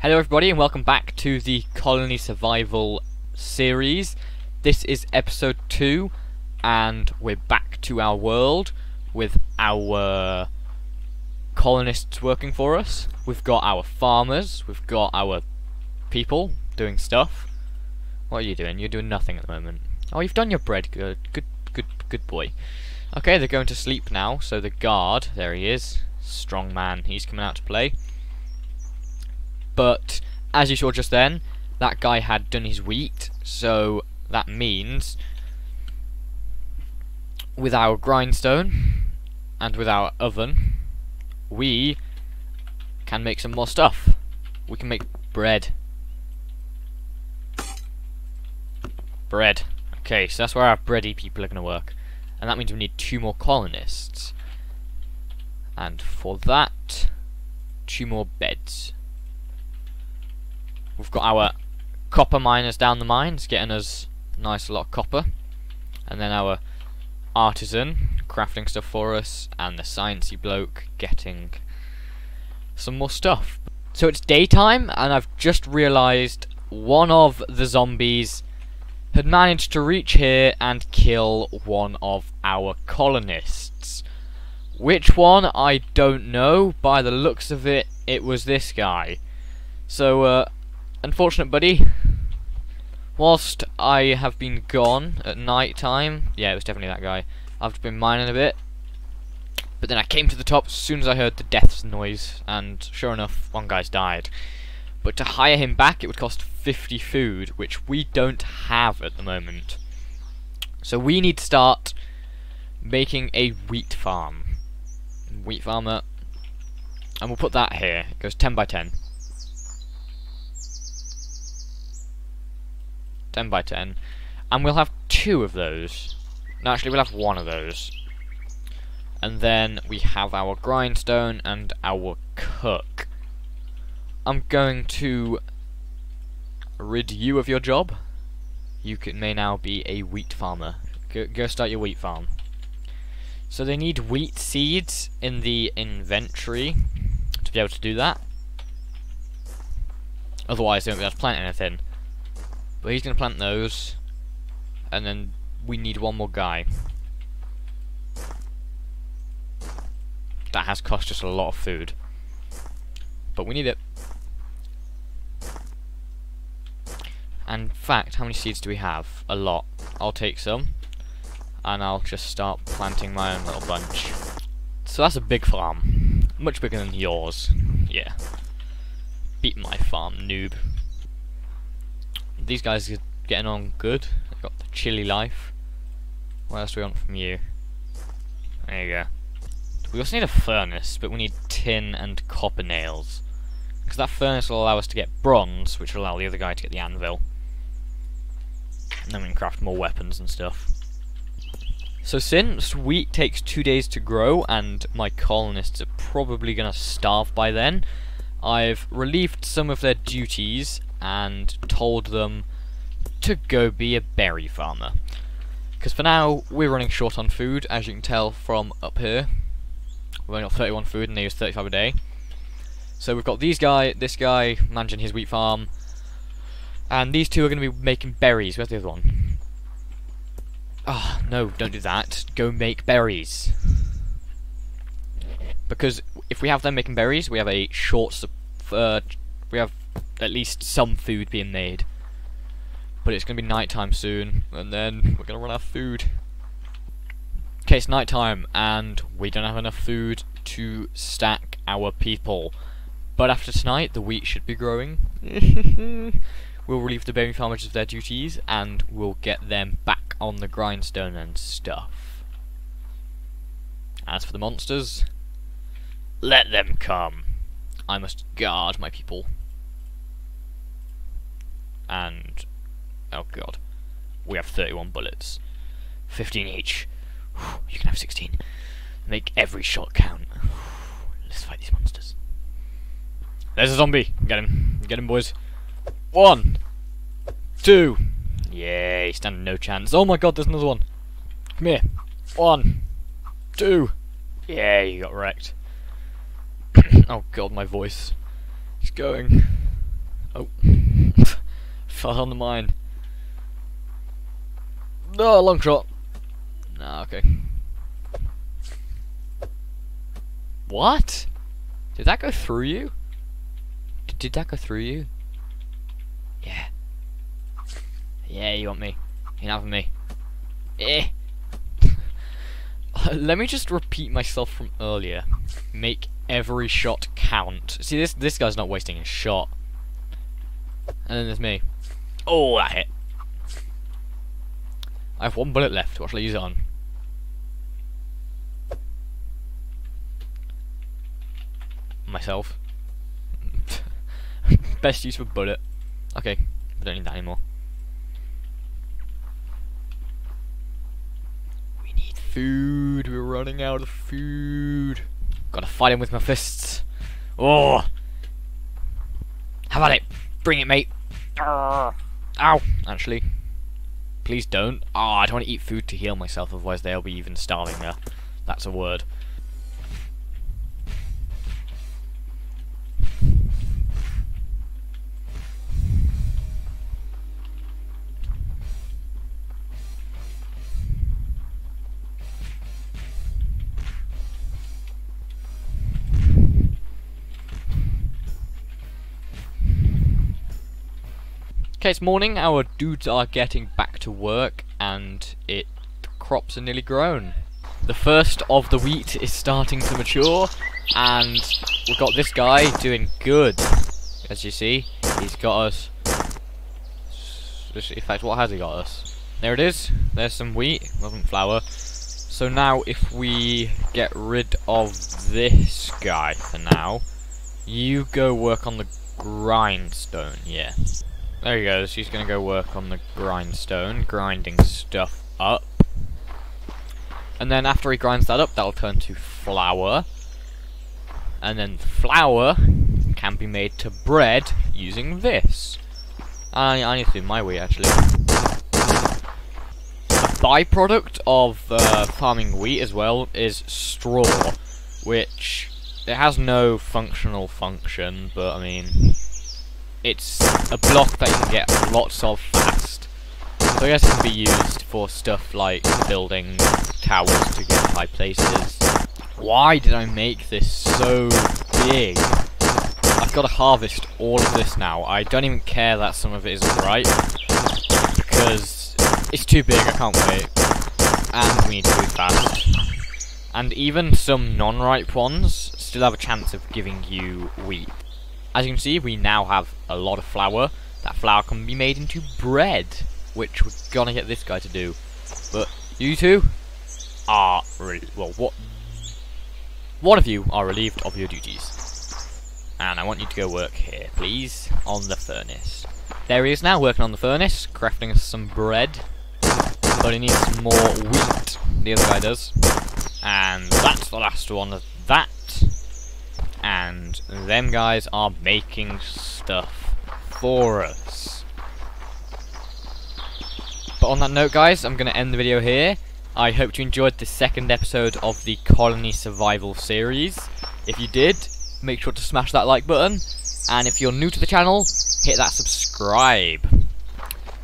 Hello everybody and welcome back to the Colony Survival series. This is episode 2 and we're back to our world with our colonists working for us. We've got our farmers, we've got our people doing stuff. What are you doing? You're doing nothing at the moment. Oh, you've done your bread. Good, good, good, good boy. Okay, they're going to sleep now, so the guard, there he is, strong man, he's coming out to play. But, as you saw just then, that guy had done his wheat, so that means with our grindstone and with our oven, we can make some more stuff. We can make bread. Bread. Okay, so that's where our bready people are going to work. And that means we need two more colonists. And for that, two more beds. We've got our copper miners down the mines, getting us a nice lot of copper. And then our artisan, crafting stuff for us, and the sciencey bloke getting some more stuff. So it's daytime, and I've just realised one of the zombies had managed to reach here and kill one of our colonists. Which one, I don't know. By the looks of it, it was this guy. So, uh, unfortunate buddy. Whilst I have been gone at night time, yeah, it was definitely that guy. I've been mining a bit, but then I came to the top as soon as I heard the death's noise, and sure enough, one guy's died. But to hire him back, it would cost 50 food, which we don't have at the moment. So we need to start making a wheat farm. Wheat farmer. And we'll put that here. It goes 10 by 10. 10 by 10. And we'll have two of those. No, actually, we'll have one of those. And then we have our grindstone and our cook. I'm going to rid you of your job. You can, may now be a wheat farmer. Go, go start your wheat farm. So they need wheat seeds in the inventory to be able to do that. Otherwise they won't be able to plant anything. But he's going to plant those. And then we need one more guy. That has cost us a lot of food. But we need it. And in fact, how many seeds do we have? A lot. I'll take some. And I'll just start planting my own little bunch. So that's a big farm. Much bigger than yours. Yeah. Beat my farm, noob. These guys are getting on good. They've got the chilly life. What else do we want from you? There you go. We also need a furnace, but we need tin and copper nails. Because that furnace will allow us to get bronze, which will allow the other guy to get the anvil. And then we can craft more weapons and stuff. So since wheat takes two days to grow, and my colonists are probably going to starve by then, I've relieved some of their duties and told them to go be a berry farmer. Because for now, we're running short on food, as you can tell from up here. We've only got 31 food and they use 35 a day. So we've got these guy, this guy managing his wheat farm, and these two are going to be making berries. Where's the other one? Ah, oh, no, don't do that. Go make berries. Because if we have them making berries, we have a short, uh, we have at least some food being made. But it's going to be nighttime soon, and then we're going to run out of food. Okay, it's nighttime, and we don't have enough food to stack our people. But after tonight, the wheat should be growing. we'll relieve the baby farmers of their duties, and we'll get them back on the grindstone and stuff. As for the monsters, let them come. I must guard my people. And, oh god, we have 31 bullets. 15 each. You can have 16. Make every shot count. Let's fight these monsters. There's a zombie. Get him. Get him, boys. One. Two. Yay, stand no chance. Oh my god, there's another one. Come here. One. Two. Yeah, you got wrecked. oh god, my voice. It's going. Oh. Fell on the mine. No, long shot. Nah, okay. What? Did that go through you? D did that go through you? Yeah. Yeah, you want me. You're having me. Eh. Let me just repeat myself from earlier. Make every shot count. See, this this guy's not wasting a shot. And then there's me. Oh, that hit. I have one bullet left. What shall I use it on? Myself. Best use for bullet. Okay, I don't need that anymore. We need food. We're running out of food. Gotta fight him with my fists. Oh! How about it? Bring it, mate. Ow! Actually, please don't. Oh, I don't want to eat food to heal myself, otherwise they'll be even starving there. That's a word. Okay, it's morning. Our dudes are getting back to work, and it the crops are nearly grown. The first of the wheat is starting to mature, and we've got this guy doing good. As you see, he's got us. In fact, what has he got us? There it is. There's some wheat, wasn't flour. So now, if we get rid of this guy for now, you go work on the grindstone. Yeah. There he goes, he's gonna go work on the grindstone, grinding stuff up. And then after he grinds that up, that'll turn to flour. And then flour can be made to bread using this. I, I need to do my way actually. A byproduct of uh, farming wheat as well is straw, which it has no functional function, but I mean, it's a block that you can get lots of fast. So I guess it can be used for stuff like building towers to get high places. Why did I make this so big? I've got to harvest all of this now. I don't even care that some of it isn't right. Because it's too big, I can't wait. And we need to move fast. And even some non-ripe ones still have a chance of giving you wheat. As you can see, we now have a lot of flour. That flour can be made into bread, which we're gonna get this guy to do. But you two are well, what? One of you are relieved of your duties, and I want you to go work here, please, on the furnace. There he is now, working on the furnace, crafting us some bread. But he needs more wheat. The other guy does. And that's the last one of that and them guys are making stuff for us. But on that note guys, I'm going to end the video here. I hope you enjoyed the second episode of the Colony Survival series. If you did, make sure to smash that like button, and if you're new to the channel, hit that subscribe.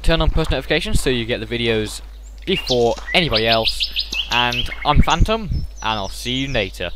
Turn on post notifications so you get the videos before anybody else, and I'm Phantom, and I'll see you later.